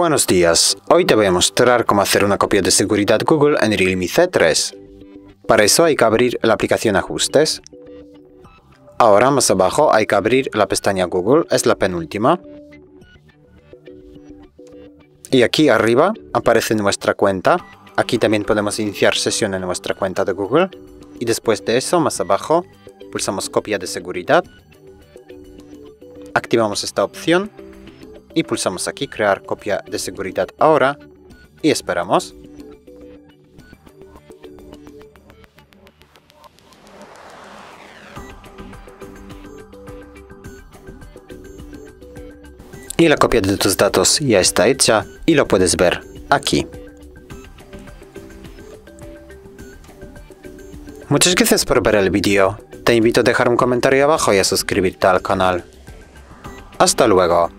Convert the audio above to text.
Buenos días, hoy te voy a mostrar cómo hacer una copia de seguridad Google en Realme C3. Para eso hay que abrir la aplicación Ajustes. Ahora más abajo hay que abrir la pestaña Google, es la penúltima. Y aquí arriba aparece nuestra cuenta. Aquí también podemos iniciar sesión en nuestra cuenta de Google. Y después de eso, más abajo, pulsamos copia de seguridad. Activamos esta opción y pulsamos aquí crear copia de seguridad ahora y esperamos. Y la copia de tus datos ya está hecha y lo puedes ver aquí. Muchas gracias por ver el vídeo. Te invito a dejar un comentario abajo y a suscribirte al canal. Hasta luego.